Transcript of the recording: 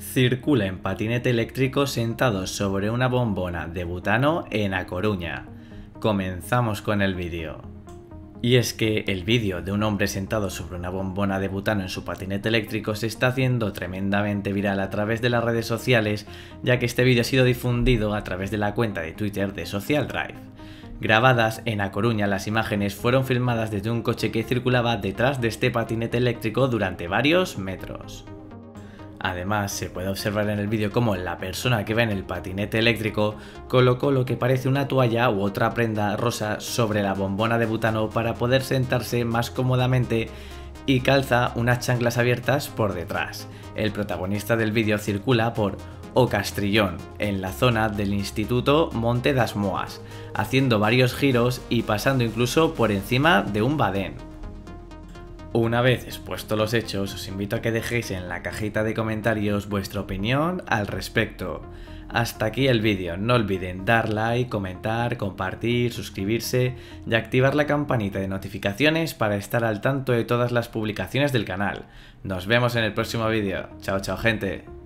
circula en patinete eléctrico sentado sobre una bombona de butano en A Coruña. Comenzamos con el vídeo. Y es que el vídeo de un hombre sentado sobre una bombona de butano en su patinete eléctrico se está haciendo tremendamente viral a través de las redes sociales, ya que este vídeo ha sido difundido a través de la cuenta de Twitter de Social Drive. Grabadas en A Coruña, las imágenes fueron filmadas desde un coche que circulaba detrás de este patinete eléctrico durante varios metros. Además, se puede observar en el vídeo cómo la persona que va en el patinete eléctrico colocó lo que parece una toalla u otra prenda rosa sobre la bombona de butano para poder sentarse más cómodamente y calza unas chanclas abiertas por detrás. El protagonista del vídeo circula por O Castrillón, en la zona del Instituto Monte das Moas, haciendo varios giros y pasando incluso por encima de un badén. Una vez expuesto los hechos, os invito a que dejéis en la cajita de comentarios vuestra opinión al respecto. Hasta aquí el vídeo, no olviden dar like, comentar, compartir, suscribirse y activar la campanita de notificaciones para estar al tanto de todas las publicaciones del canal. Nos vemos en el próximo vídeo. Chao chao gente.